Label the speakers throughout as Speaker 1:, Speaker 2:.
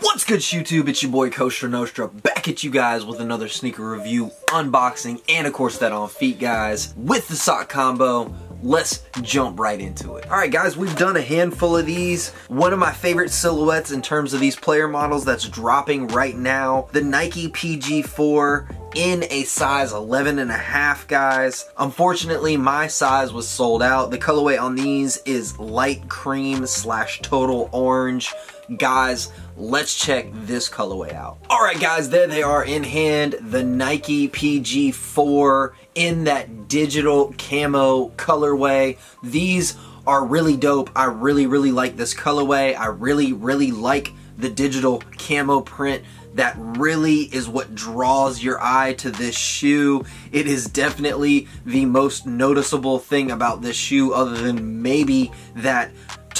Speaker 1: What's good YouTube? It's your boy Codstra Nostra back at you guys with another sneaker review, unboxing, and of course that on feet guys with the sock combo. Let's jump right into it. All right guys, we've done a handful of these. One of my favorite silhouettes in terms of these player models that's dropping right now, the Nike PG4 in a size 11 and a half guys. Unfortunately, my size was sold out. The colorway on these is light cream slash total orange. Guys, let's check this colorway out. All right, guys, there they are in hand. The Nike PG4 in that digital camo colorway. These are really dope. I really, really like this colorway. I really, really like the digital camo print that really is what draws your eye to this shoe. It is definitely the most noticeable thing about this shoe other than maybe that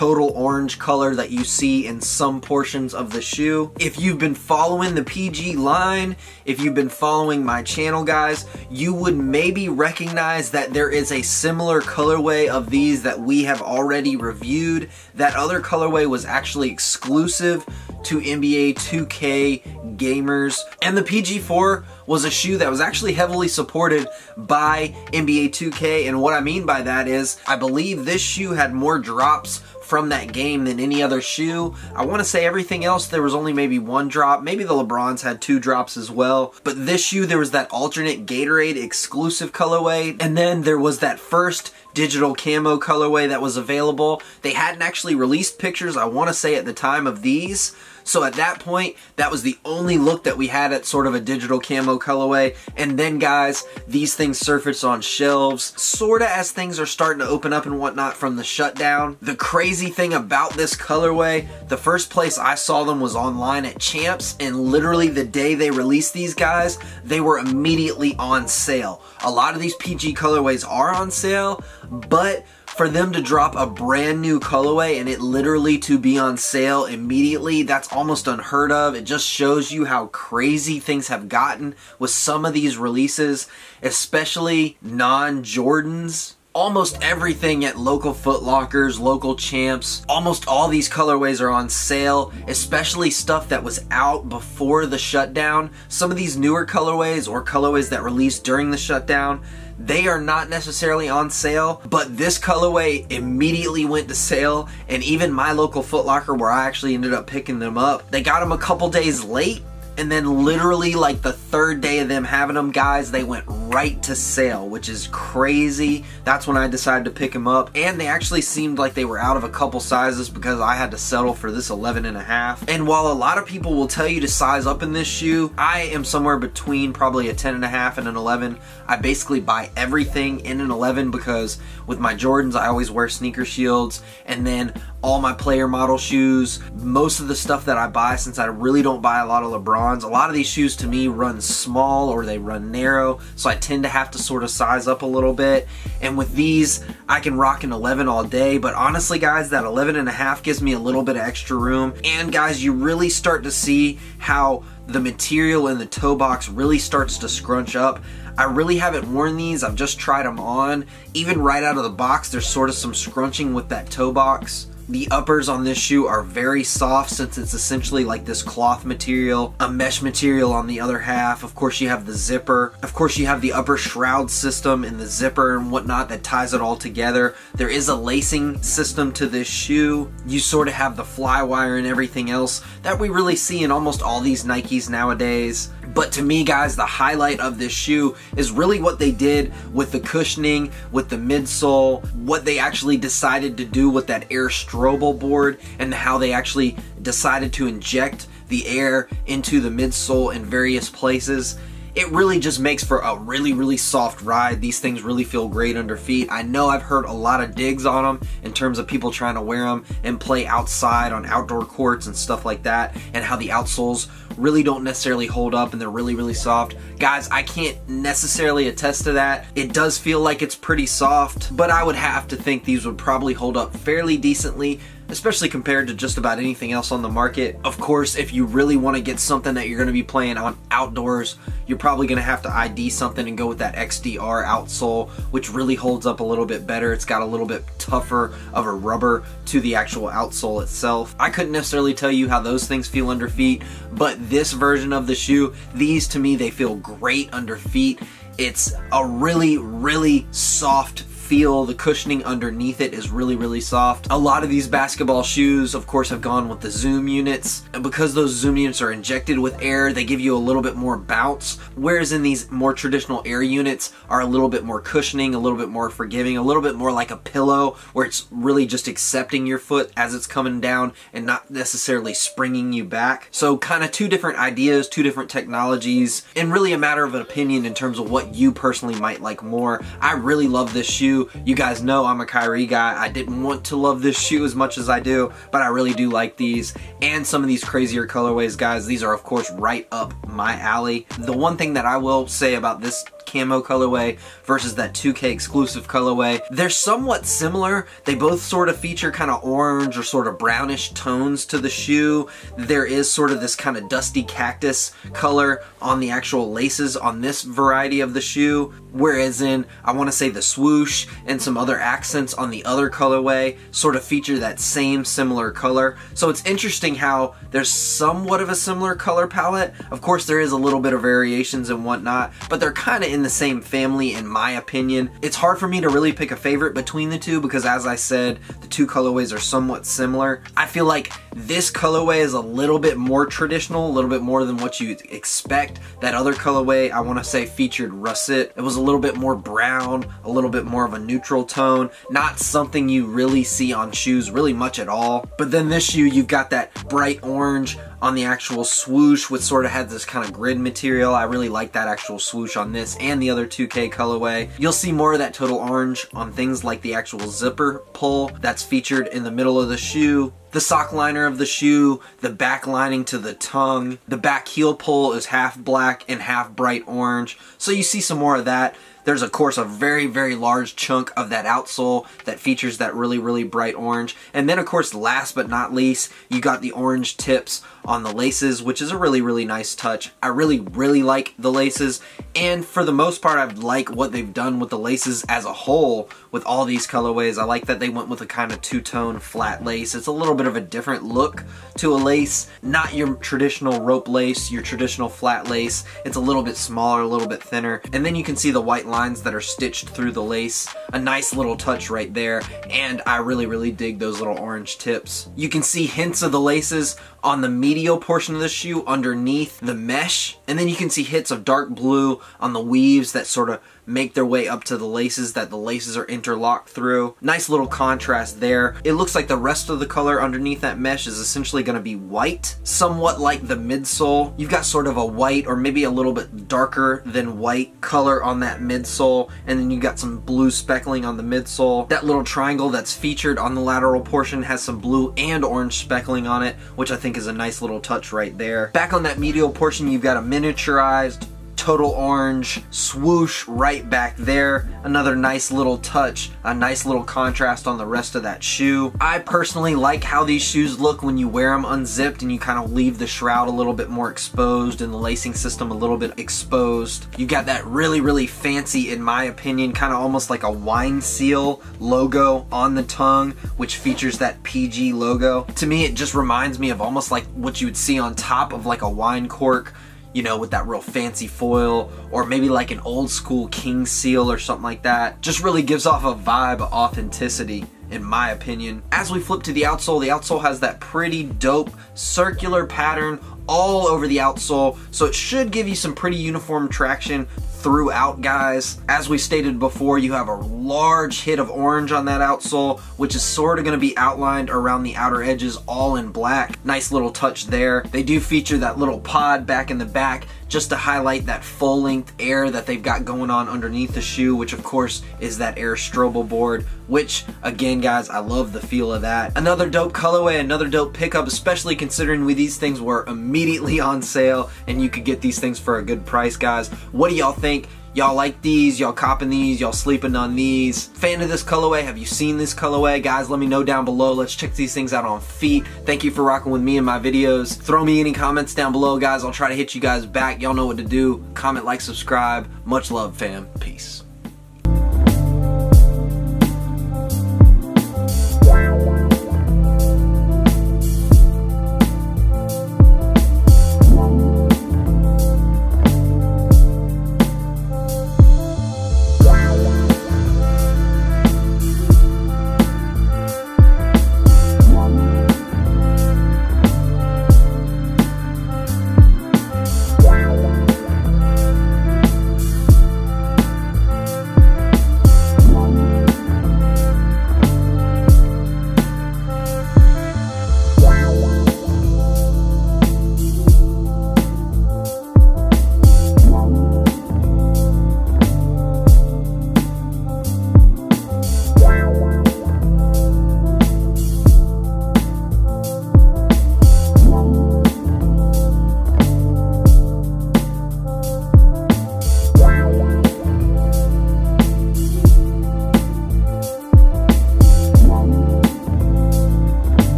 Speaker 1: total orange color that you see in some portions of the shoe. If you've been following the PG line, if you've been following my channel guys, you would maybe recognize that there is a similar colorway of these that we have already reviewed. That other colorway was actually exclusive to NBA 2K gamers. And the PG4 was a shoe that was actually heavily supported by NBA 2K. And what I mean by that is, I believe this shoe had more drops from that game than any other shoe. I want to say everything else, there was only maybe one drop. Maybe the LeBrons had two drops as well. But this shoe, there was that alternate Gatorade exclusive colorway. And then there was that first digital camo colorway that was available. They hadn't actually released pictures, I want to say, at the time of these. So at that point, that was the only look that we had at sort of a digital camo colorway. And then guys, these things surfaced on shelves, sorta as things are starting to open up and whatnot from the shutdown. The crazy thing about this colorway, the first place I saw them was online at Champs, and literally the day they released these guys, they were immediately on sale. A lot of these PG colorways are on sale, but for them to drop a brand new colorway and it literally to be on sale immediately, that's almost unheard of. It just shows you how crazy things have gotten with some of these releases, especially non-Jordans almost everything at local Foot Lockers, local champs, almost all these colorways are on sale, especially stuff that was out before the shutdown. Some of these newer colorways or colorways that released during the shutdown, they are not necessarily on sale, but this colorway immediately went to sale, and even my local Foot Locker where I actually ended up picking them up, they got them a couple days late, and then literally like the third day of them having them guys they went right to sale which is crazy. That's when I decided to pick them up. And they actually seemed like they were out of a couple sizes because I had to settle for this 11 and a half. And while a lot of people will tell you to size up in this shoe I am somewhere between probably a 10 and a half and an 11 I basically buy everything in an 11 because with my Jordans I always wear sneaker shields. And then all my player model shoes most of the stuff that I buy since I really don't buy a lot of LeBron a lot of these shoes to me run small or they run narrow, so I tend to have to sort of size up a little bit. And with these, I can rock an 11 all day, but honestly guys, that 11 and a half gives me a little bit of extra room. And guys, you really start to see how the material in the toe box really starts to scrunch up. I really haven't worn these, I've just tried them on. Even right out of the box, there's sort of some scrunching with that toe box. The uppers on this shoe are very soft since it's essentially like this cloth material, a mesh material on the other half. Of course you have the zipper. Of course you have the upper shroud system and the zipper and whatnot that ties it all together. There is a lacing system to this shoe. You sort of have the fly wire and everything else that we really see in almost all these Nikes nowadays. But to me, guys, the highlight of this shoe is really what they did with the cushioning, with the midsole, what they actually decided to do with that air strobel board, and how they actually decided to inject the air into the midsole in various places it really just makes for a really, really soft ride. These things really feel great under feet. I know I've heard a lot of digs on them in terms of people trying to wear them and play outside on outdoor courts and stuff like that, and how the outsoles really don't necessarily hold up and they're really, really soft. Guys, I can't necessarily attest to that. It does feel like it's pretty soft, but I would have to think these would probably hold up fairly decently especially compared to just about anything else on the market. Of course, if you really want to get something that you're going to be playing on outdoors, you're probably gonna have to ID something and go with that XDR outsole, which really holds up a little bit better. It's got a little bit tougher of a rubber to the actual outsole itself. I couldn't necessarily tell you how those things feel under feet, but this version of the shoe, these to me, they feel great under feet. It's a really, really soft feel. The cushioning underneath it is really, really soft. A lot of these basketball shoes, of course, have gone with the Zoom units. And because those Zoom units are injected with air, they give you a little bit more bounce. Whereas in these more traditional air units are a little bit more cushioning, a little bit more forgiving, a little bit more like a pillow where it's really just accepting your foot as it's coming down and not necessarily springing you back. So kind of two different ideas, two different technologies, and really a matter of an opinion in terms of what you personally might like more. I really love this shoe. You guys know I'm a Kyrie guy. I didn't want to love this shoe as much as I do, but I really do like these. And some of these crazier colorways, guys, these are of course right up my alley. The one thing that I will say about this camo colorway versus that 2K exclusive colorway. They're somewhat similar. They both sort of feature kind of orange or sort of brownish tones to the shoe. There is sort of this kind of dusty cactus color on the actual laces on this variety of the shoe. Whereas in, I want to say the swoosh and some other accents on the other colorway sort of feature that same similar color. So it's interesting how there's somewhat of a similar color palette. Of course, there is a little bit of variations and whatnot, but they're kind of in the same family in my opinion. It's hard for me to really pick a favorite between the two because as I said, the two colorways are somewhat similar. I feel like this colorway is a little bit more traditional, a little bit more than what you expect. That other colorway, I want to say featured russet. It was a little bit more brown, a little bit more of a neutral tone. Not something you really see on shoes really much at all. But then this shoe, you've got that bright orange, on the actual swoosh, which sort of had this kind of grid material. I really like that actual swoosh on this and the other 2K colorway. You'll see more of that total orange on things like the actual zipper pull that's featured in the middle of the shoe. The sock liner of the shoe, the back lining to the tongue. The back heel pull is half black and half bright orange. So you see some more of that. There's of course a very, very large chunk of that outsole that features that really, really bright orange. And then of course, last but not least, you got the orange tips on the laces, which is a really, really nice touch. I really, really like the laces. And for the most part, I like what they've done with the laces as a whole with all these colorways. I like that they went with a kind of two-tone flat lace. It's a little bit of a different look to a lace. Not your traditional rope lace, your traditional flat lace. It's a little bit smaller, a little bit thinner. And then you can see the white lines that are stitched through the lace. A nice little touch right there. And I really, really dig those little orange tips. You can see hints of the laces on the medial portion of the shoe underneath the mesh. And then you can see hits of dark blue on the weaves that sort of make their way up to the laces that the laces are interlocked through. Nice little contrast there. It looks like the rest of the color underneath that mesh is essentially going to be white, somewhat like the midsole. You've got sort of a white or maybe a little bit darker than white color on that midsole, and then you've got some blue speckling on the midsole. That little triangle that's featured on the lateral portion has some blue and orange speckling on it, which I think is a nice little touch right there. Back on that medial portion, you've got a miniaturized total orange swoosh right back there. Another nice little touch, a nice little contrast on the rest of that shoe. I personally like how these shoes look when you wear them unzipped and you kind of leave the shroud a little bit more exposed and the lacing system a little bit exposed. You got that really, really fancy, in my opinion, kind of almost like a wine seal logo on the tongue, which features that PG logo. To me, it just reminds me of almost like what you would see on top of like a wine cork you know, with that real fancy foil, or maybe like an old school king seal or something like that. Just really gives off a vibe of authenticity in my opinion. As we flip to the outsole, the outsole has that pretty dope circular pattern all over the outsole, so it should give you some pretty uniform traction throughout, guys. As we stated before, you have a large hit of orange on that outsole, which is sort of going to be outlined around the outer edges all in black. Nice little touch there. They do feature that little pod back in the back just to highlight that full length air that they've got going on underneath the shoe, which of course is that air strobel board, which again guys, I love the feel of that. Another dope colorway, another dope pickup, especially considering we these things were immediately on sale and you could get these things for a good price guys. What do y'all think? Y'all like these? Y'all copping these? Y'all sleeping on these? Fan of this colorway? Have you seen this colorway? Guys, let me know down below. Let's check these things out on feet. Thank you for rocking with me in my videos. Throw me any comments down below, guys. I'll try to hit you guys back. Y'all know what to do. Comment, like, subscribe. Much love, fam. Peace.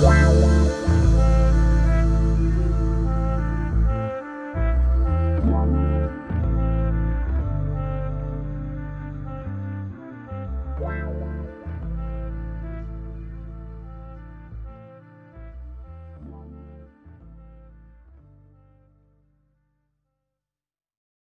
Speaker 1: Wow.